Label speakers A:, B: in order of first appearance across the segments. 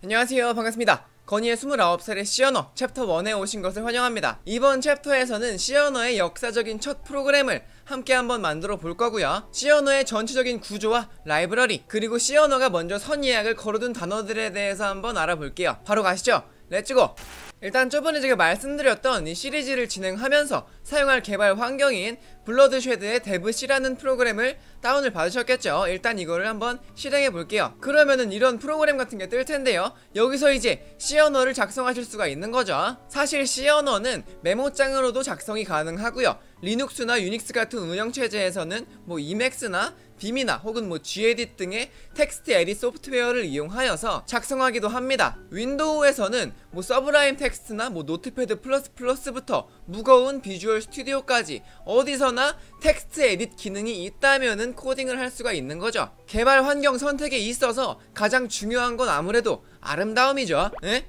A: 안녕하세요. 반갑습니다. 거니의 29살의 C언어 챕터 1에 오신 것을 환영합니다. 이번 챕터에서는 C언어의 역사적인 첫 프로그램을 함께 한번 만들어 볼 거고요. C언어의 전체적인 구조와 라이브러리 그리고 C언어가 먼저 선예약을 걸어둔 단어들에 대해서 한번 알아볼게요. 바로 가시죠. Let's go 일단 저번에 제가 말씀드렸던 이 시리즈를 진행하면서 사용할 개발 환경인 Bloodshed의 Dev-C라는 프로그램을 다운을 받으셨겠죠? 일단 이거를 한번 실행해 볼게요. 그러면은 이런 프로그램 같은 게 뜰 텐데요. 여기서 이제 C 언어를 작성하실 수가 있는 거죠. 사실 C 언어는 메모장으로도 작성이 가능하고요. 리눅스나 유닉스 같은 운영체제에서는 뭐 Emacs나 Vim이나 혹은 뭐 Gedit 등의 text edit 소프트웨어를 이용하여서 작성하기도 합니다. 윈도우에서는 뭐 Sublime Text나 뭐 Notepad plus plus부터 무거운 Visual Studio까지 어디서나 text edit 기능이 있다면은 코딩을 할 수가 있는 거죠. 개발 환경 선택에 있어서 가장 중요한 건 아무래도 아름다움이죠. 에?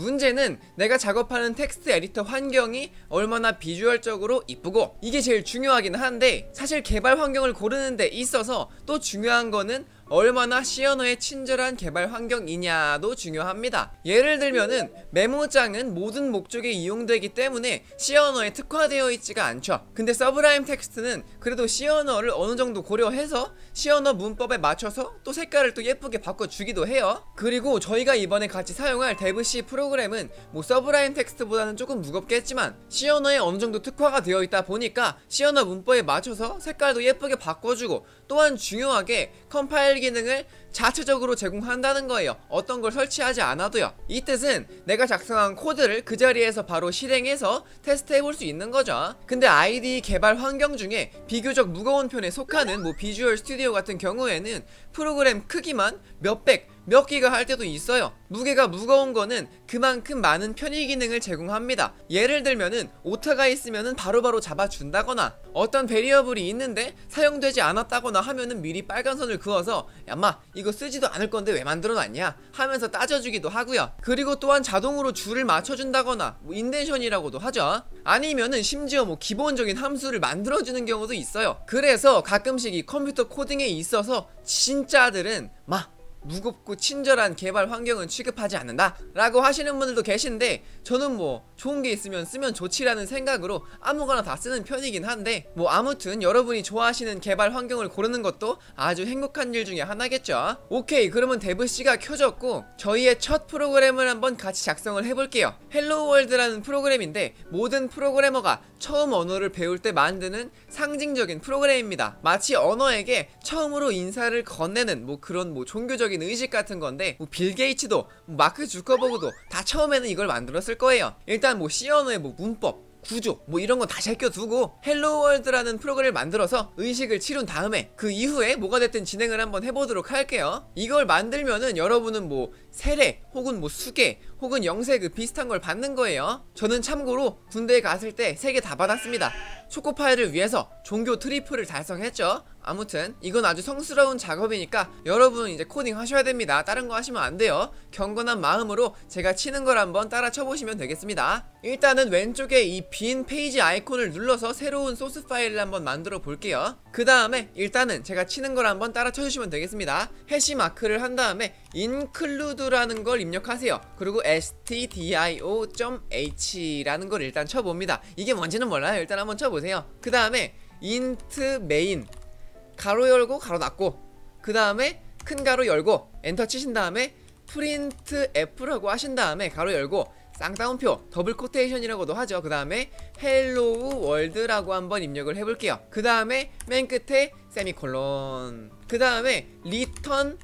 A: 문제는 내가 작업하는 text editor 환경이 얼마나 비주얼적으로 이쁘고 이게 제일 중요하긴 한데 사실 개발 환경을 고르는 데 있어서 또 중요한 거는 얼마나 C언어의 친절한 개발 환경이냐도 중요합니다. 예를 들면은 메모장은 모든 목적에 이용되기 때문에 C언어에 특화되어 있지가 않죠. 근데 Sublime Text는 그래도 C언어를 어느 정도 고려해서 C언어 문법에 맞춰서 또 색깔을 또 예쁘게 바꿔주기도 해요. 그리고 저희가 이번에 같이 사용할 Dev-C 프로그램은 뭐 Sublime Text보다는 조금 무겁겠지만 C언어에 어느 정도 특화가 되어 있다 보니까 C언어 문법에 맞춰서 색깔도 예쁘게 바꿔주고 또한 중요하게 컴파일 기능을 자체적으로 제공한다는 거예요. 어떤 걸 설치하지 않아도요. 이 뜻은 내가 작성한 코드를 그 자리에서 바로 실행해서 테스트해 볼 수 있는 거죠. 근데 IDE 개발 환경 중에 비교적 무거운 편에 속하는 뭐 Visual Studio 같은 경우에는 프로그램 크기만 몇백, 몇 기가 할 때도 있어요. 무게가 무거운 거는 그만큼 많은 편의 기능을 제공합니다. 예를 들면은 오타가 있으면은 바로바로 잡아준다거나 어떤 variable이 있는데 사용되지 않았다거나 하면은 미리 빨간 선을 그어서 야마 이거 쓰지도 않을 건데 왜 만들어놨냐 하면서 따져주기도 하고요. 그리고 또한 자동으로 줄을 맞춰준다거나 뭐 indention이라고도 하죠. 아니면은 심지어 뭐 기본적인 함수를 만들어주는 경우도 있어요. 그래서 가끔씩 이 컴퓨터 코딩에 있어서 진짜들은 막 무겁고 친절한 개발 환경은 취급하지 않는다 라고 하시는 분들도 계신데 저는 뭐 좋은 게 있으면 쓰면 좋지라는 생각으로 아무거나 다 쓰는 편이긴 한데 뭐 아무튼 여러분이 좋아하시는 개발 환경을 고르는 것도 아주 행복한 일 중에 하나겠죠. 오케이 그러면 Dev-C가 켜졌고 저희의 첫 프로그램을 한번 같이 작성을 해볼게요. Hello World라는 프로그램인데 모든 프로그래머가 처음 언어를 배울 때 만드는 상징적인 프로그램입니다. 마치 언어에게 처음으로 인사를 건네는 뭐 그런 뭐 종교적 개인적인 의식 같은 건데 뭐 빌 게이츠도 뭐 마크 주커버그도 다 처음에는 이걸 만들었을 거예요. 일단 뭐 언어의 뭐 문법 구조 뭐 이런 거다 제껴두고 Hello World라는 프로그램을 만들어서 의식을 치룬 다음에 그 이후에 뭐가 됐든 진행을 한번 해보도록 할게요. 이걸 만들면은 여러분은 뭐 세례 혹은 뭐 수계 혹은 영세 그 비슷한 걸 받는 거예요. 저는 참고로 군대에 갔을 때 세 개 다 받았습니다. 초코파이를 위해서 종교 트리플을 달성했죠 아무튼 이건 아주 성스러운 작업이니까 여러분 이제 코딩 하셔야 됩니다. 다른 거 하시면 안 돼요. 경건한 마음으로 제가 치는 걸 한번 따라 쳐보시면 되겠습니다. 일단은 왼쪽에 이 빈 페이지 아이콘을 눌러서 새로운 소스 파일을 한번 만들어 볼게요. 그 다음에 일단은 제가 치는 걸 한번 따라 쳐주시면 되겠습니다. hash mark를 한 다음에 include라는 걸 입력하세요. 그리고 stdio.h라는 걸 일단 쳐봅니다. 이게 뭔지는 몰라요. 일단 한번 쳐보세요. 그 다음에 int main 괄호 열고 괄호 닫고 그 다음에 큰 괄호 열고 엔터 치신 다음에 printf라고 하신 다음에 괄호 열고 쌍따옴표 double quotation이라고도 하죠. 그 다음에 Hello World라고 한번 입력을 해볼게요. 그 다음에 맨 끝에 세미콜론 그 다음에 return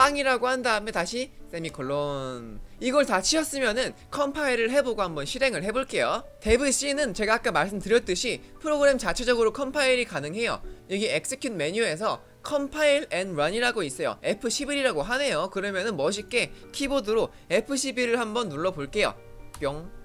A: 빵이라고 한 다음에 다시 세미콜론. 이걸 다 치셨으면은 컴파일을 해보고 한번 실행을 해볼게요. Dev-C는 제가 아까 말씀드렸듯이 프로그램 자체적으로 컴파일이 가능해요. 여기 execute 메뉴에서 compile and run이라고 있어요. F11이라고 하네요. 그러면은 멋있게 키보드로 F11을 한번 눌러볼게요. 뿅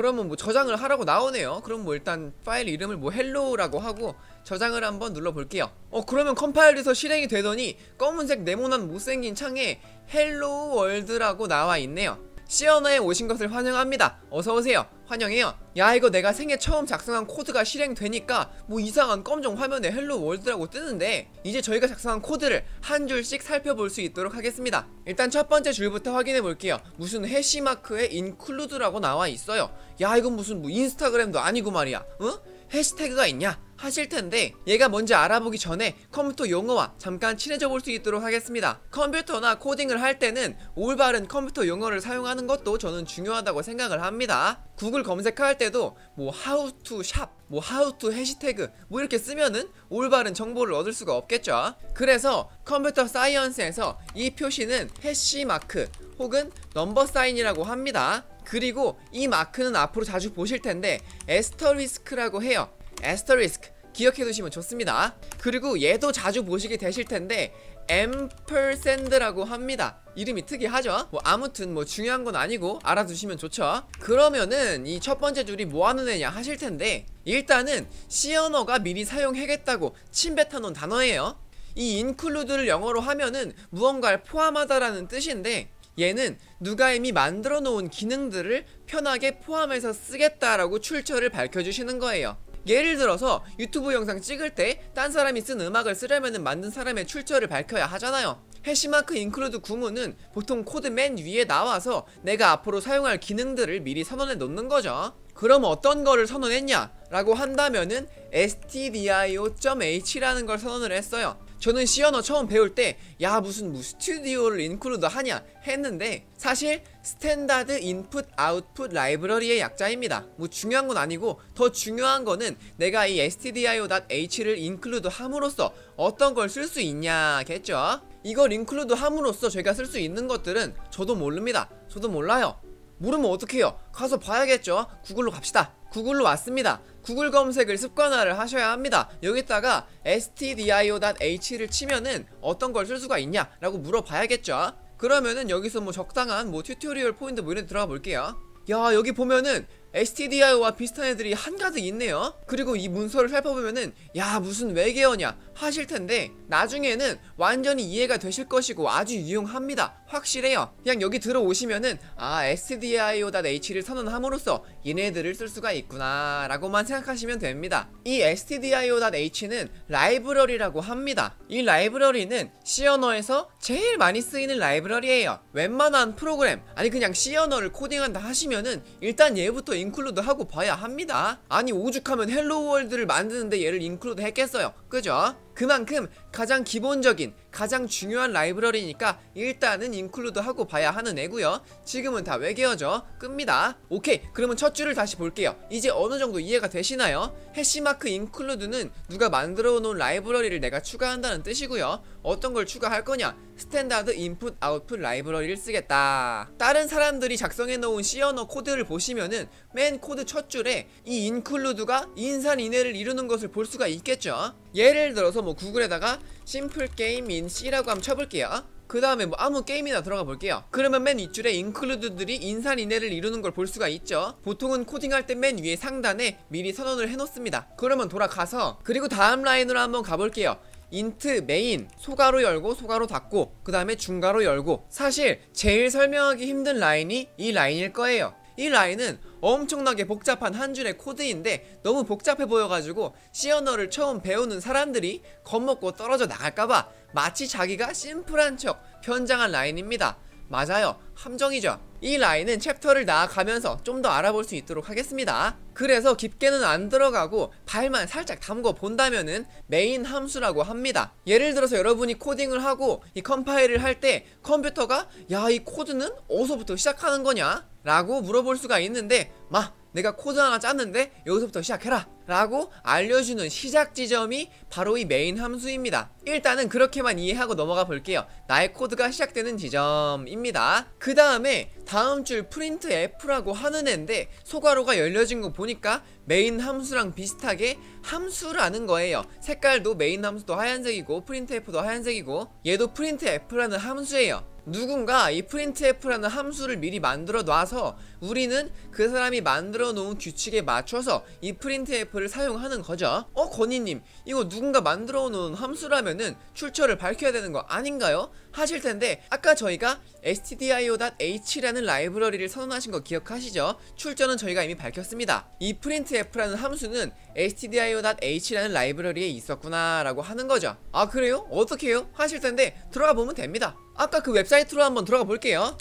A: 그러면 뭐 저장을 하라고 나오네요. 그럼 뭐 일단 파일 이름을 뭐 hello라고 하고 저장을 한번 눌러볼게요. 어 그러면 컴파일돼서 실행이 되더니 검은색 네모난 못생긴 창에 Hello World라고 나와 있네요. C언어에 오신 것을 환영합니다. 어서오세요 환영해요. 야 이거 내가 생애 처음 작성한 코드가 실행되니까 뭐 이상한 검정 화면에 Hello World라고 뜨는데 이제 저희가 작성한 코드를 한 줄씩 살펴볼 수 있도록 하겠습니다. 일단 첫 번째 줄부터 확인해 볼게요. 무슨 hash mark에 include라고 나와 있어요. 야 이건 무슨 뭐 인스타그램도 아니고 말이야. 어? 해시태그가 있냐 하실 텐데 얘가 뭔지 알아보기 전에 컴퓨터 용어와 잠깐 친해져 볼 수 있도록 하겠습니다. 컴퓨터나 코딩을 할 때는 올바른 컴퓨터 용어를 사용하는 것도 저는 중요하다고 생각을 합니다. 구글 검색할 때도 뭐 how to shop, 뭐 how to 해시태그 뭐 이렇게 쓰면은 올바른 정보를 얻을 수가 없겠죠. 그래서 컴퓨터 사이언스에서 이 표시는 해시 마크 혹은 넘버 사인이라고 합니다. 그리고 이 마크는 앞으로 자주 보실 텐데 에스터리스크라고 해요. 에스터리스크 기억해 두시면 좋습니다. 그리고 얘도 자주 보시게 되실 텐데 앰플샌드라고 합니다. 이름이 특이하죠? 뭐 아무튼 뭐 중요한 건 아니고 알아두시면 좋죠. 그러면은 이 첫 번째 줄이 뭐 하는 애냐 하실 텐데 일단은 C 언어가 미리 사용하겠다고 침뱉어 놓은 단어예요. 이 include를 영어로 하면은 무언가를 포함하다라는 뜻인데 얘는 누가 이미 만들어 놓은 기능들을 편하게 포함해서 쓰겠다라고 출처를 밝혀주시는 거예요. 예를 들어서 유튜브 영상 찍을 때 딴 사람이 쓴 음악을 쓰려면 만든 사람의 출처를 밝혀야 하잖아요. hash mark include 구문은 보통 코드 맨 위에 나와서 내가 앞으로 사용할 기능들을 미리 선언해 놓는 거죠. 그럼 어떤 거를 선언했냐? 라고 한다면은 stdio.h라는 걸 선언을 했어요. 저는 언어 처음 배울 때 야 무슨 뭐 스튜디오를 include 하냐 했는데 사실 standard input output library의 약자입니다. 뭐 중요한 건 아니고 더 중요한 거는 내가 이 stdio.h를 include 함으로써 어떤 걸 쓸 수 있냐겠죠. 이걸 include 함으로써 제가 쓸 수 있는 것들은 저도 모릅니다. 저도 몰라요. 모르면 어떡해요? 가서 봐야겠죠. 구글로 갑시다. 구글로 왔습니다. 구글 검색을 습관화를 하셔야 합니다. 여기다가 stdio.h를 치면은 어떤 걸 쓸 수가 있냐 라고 물어봐야겠죠. 그러면은 여기서 뭐 적당한 뭐 Tutorials Point 뭐 이런 데 들어가 볼게요. 야 여기 보면은 stdio와 비슷한 애들이 한가득 있네요. 그리고 이 문서를 살펴보면은 야 무슨 외계어냐 하실 텐데 나중에는 완전히 이해가 되실 것이고 아주 유용합니다. 확실해요. 그냥 여기 들어오시면은 아 stdio.h를 선언함으로써 얘네들을 쓸 수가 있구나 라고만 생각하시면 됩니다. 이 stdio.h는 라이브러리라고 합니다. 이 라이브러리는 C 언어에서 제일 많이 쓰이는 라이브러리예요. 웬만한 프로그램 아니 그냥 C 언어를 코딩한다 하시면은 일단 얘부터 include 하고 봐야 합니다. 아니 오죽하면 Hello World를 만드는데 얘를 include 했겠어요. 그죠? 그만큼 가장 기본적인 가장 중요한 라이브러리니까 일단은 include 하고 봐야 하는 애고요. 지금은 다 외계어죠. 끕니다. 오케이. 그러면 첫 줄을 다시 볼게요. 이제 어느 정도 이해가 되시나요? hash mark include는 누가 만들어 놓은 라이브러리를 내가 추가한다는 뜻이고요. 어떤 걸 추가할 거냐? standard input output library를 쓰겠다. 다른 사람들이 작성해 놓은 C언어 코드를 보시면은 맨 코드 첫 줄에 이 include가 인산인해를 이루는 것을 볼 수가 있겠죠 예를 들어서 뭐 구글에다가 simple game in C라고 한번 쳐볼게요. 그 다음에 뭐 아무 게임이나 들어가 볼게요. 그러면 맨 윗줄에 include들이 인산인해를 이루는 걸 볼 수가 있죠. 보통은 코딩할 때 맨 위에 상단에 미리 선언을 해놓습니다. 그러면 돌아가서 그리고 다음 라인으로 한번 가볼게요. int main 소괄호 열고 소괄호 닫고 그 다음에 중괄호 열고. 사실 제일 설명하기 힘든 라인이 이 라인일 거예요 이 라인은 엄청나게 복잡한 한 줄의 코드인데 너무 복잡해 보여가지고 언어를 처음 배우는 사람들이 겁먹고 떨어져 나갈까봐 마치 자기가 심플한 척 변장한 라인입니다. 맞아요. 함정이죠. 이 라인은 챕터를 나아가면서 좀 더 알아볼 수 있도록 하겠습니다. 그래서 깊게는 안 들어가고 발만 살짝 담궈 본다면은 메인 함수라고 합니다. 예를 들어서 여러분이 코딩을 하고 이 컴파일을 할 때 컴퓨터가 야 이 코드는 어디서부터 시작하는 거냐? 라고 물어볼 수가 있는데 마 내가 코드 하나 짰는데 여기서부터 시작해라 라고 알려주는 시작 지점이 바로 이 메인 함수입니다. 일단은 그렇게만 이해하고 넘어가 볼게요. 나의 코드가 시작되는 지점입니다. 그 다음에 다음 줄 printf라고 하는 애인데 소괄호가 열려진 거 보니까 메인 함수랑 비슷하게 함수라는 거예요. 색깔도 메인 함수도 하얀색이고 printf도 하얀색이고 얘도 printf라는 함수예요 누군가 이 printf라는 함수를 미리 만들어 놔서 우리는 그 사람이 만들어 놓은 규칙에 맞춰서 이 printf를 사용하는 거죠. 어, 거니님, 이거 누군가 만들어 놓은 함수라면은 출처를 밝혀야 되는 거 아닌가요? 하실 텐데, 아까 저희가 stdio.h라는 라이브러리를 선언하신 거 기억하시죠? 출처는 저희가 이미 밝혔습니다. 이 printf라는 함수는 stdio.h라는 라이브러리에 있었구나 라고 하는 거죠. 아 그래요? 어떻게 해요? 하실 텐데 들어가 보면 됩니다. 아까 그 웹사이트로 한번 들어가 볼게요.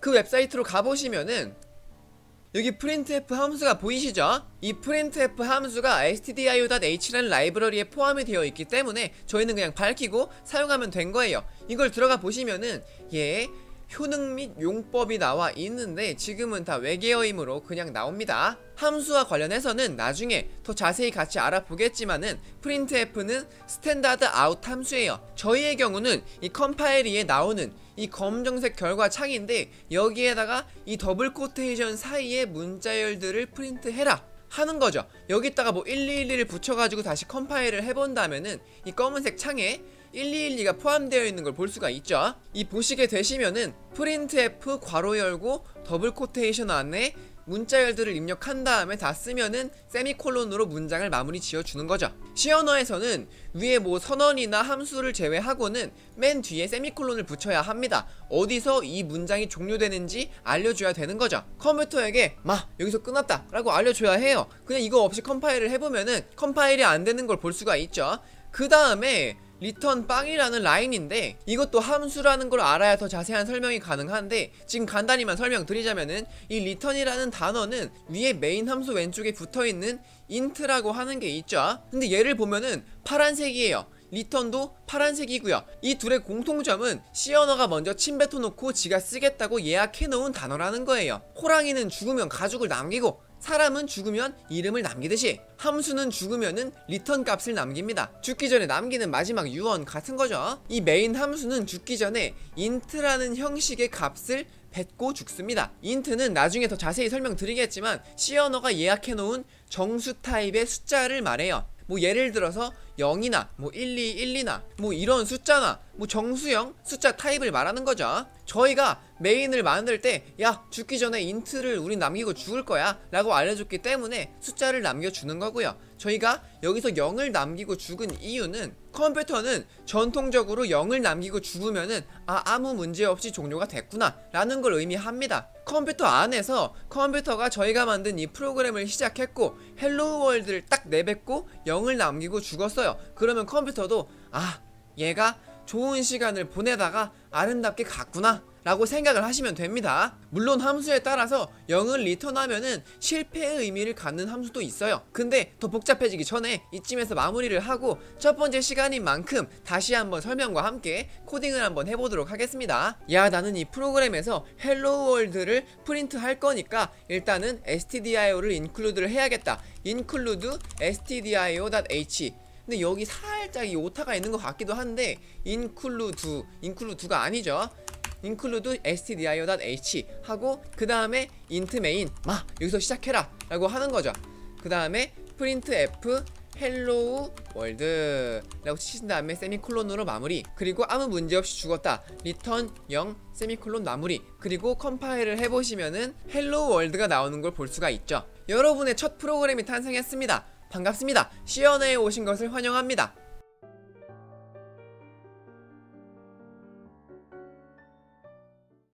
A: 그 웹사이트로 가보시면은 여기 printf 함수가 보이시죠? 이 printf 함수가 stdio.h라는 라이브러리에 포함이 되어 있기 때문에 저희는 그냥 밝히고 사용하면 된 거예요. 이걸 들어가 보시면은 얘 효능 및 용법이 나와 있는데 지금은 다 외계어이므로 그냥 나옵니다. 함수와 관련해서는 나중에 더 자세히 같이 알아보겠지만은 printf는 standard out 함수예요. 저희의 경우는 이 컴파일러에 나오는 이 검정색 결과 창인데 여기에다가 이 double quotation 사이에 문자열들을 프린트해라 하는 거죠. 여기다가 뭐 1212를 붙여가지고 다시 컴파일을 해본다면은 이 검은색 창에 1212가 포함되어 있는 걸 볼 수가 있죠. 이 보시게 되시면은 printf 괄호 열고 double quotation 안에 문자열들을 입력한 다음에 다 쓰면은 세미콜론으로 문장을 마무리 지어주는 거죠. C 언어에서는 위에 뭐 선언이나 함수를 제외하고는 맨 뒤에 세미콜론을 붙여야 합니다. 어디서 이 문장이 종료되는지 알려줘야 되는 거죠. 컴퓨터에게 마 여기서 끝났다 라고 알려줘야 해요. 그냥 이거 없이 컴파일을 해보면은 컴파일이 안 되는 걸 볼 수가 있죠. 그 다음에 return 빵이라는 라인인데 이것도 함수라는 걸 알아야 더 자세한 설명이 가능한데 지금 간단히만 설명드리자면은 이 return이라는 단어는 위에 메인 함수 왼쪽에 붙어있는 int라고 하는 게 있죠 근데 얘를 보면은 파란색이에요 return도 파란색이고요. 이 둘의 공통점은 C 언어가 먼저 침뱉어놓고 지가 쓰겠다고 예약해놓은 단어라는 거예요. 호랑이는 죽으면 가죽을 남기고 사람은 죽으면 이름을 남기듯이 함수는 죽으면은 return 값을 남깁니다. 죽기 전에 남기는 마지막 유언 같은 거죠. 이 메인 함수는 죽기 전에 int라는 형식의 값을 뱉고 죽습니다. int는 나중에 더 자세히 설명드리겠지만 C 언어가 예약해놓은 정수 타입의 숫자를 말해요. 뭐 예를 들어서 0이나 뭐 1212나 뭐 이런 숫자나 뭐 정수형 숫자 타입을 말하는 거죠. 저희가 main을 만들 때 야 죽기 전에 int를 우리 남기고 죽을 거야 라고 알려줬기 때문에 숫자를 남겨주는 거고요. 저희가 여기서 0을 남기고 죽은 이유는 컴퓨터는 전통적으로 0을 남기고 죽으면은 아 아무 문제 없이 종료가 됐구나 라는 걸 의미합니다. 컴퓨터 안에서 컴퓨터가 저희가 만든 이 프로그램을 시작했고 Hello World를 딱 내뱉고 0을 남기고 죽었어요. 그러면 컴퓨터도 아 얘가 좋은 시간을 보내다가 아름답게 갔구나 라고 생각을 하시면 됩니다. 물론 함수에 따라서 0을 return하면은 실패의 의미를 갖는 함수도 있어요. 근데 더 복잡해지기 전에 이쯤에서 마무리를 하고 첫 번째 시간인 만큼 다시 한번 설명과 함께 코딩을 한번 해보도록 하겠습니다. 야 나는 이 프로그램에서 Hello World를 프린트 할 거니까 일단은 stdio를 include를 해야겠다. include stdio.h 근데 여기 살짝 이 오타가 있는 것 같기도 한데 include include가 아니죠 include stdio.h 하고 그 다음에 int main 마 여기서 시작해라 라고 하는 거죠. 그 다음에 printf hello world 라고 치신 다음에 세미콜론으로 마무리. 그리고 아무 문제 없이 죽었다. return 0 세미콜론 마무리. 그리고 컴파일을 해보시면은 hello world가 나오는 걸 볼 수가 있죠. 여러분의 첫 프로그램이 탄생했습니다. 반갑습니다. 시연회에 오신 것을 환영합니다.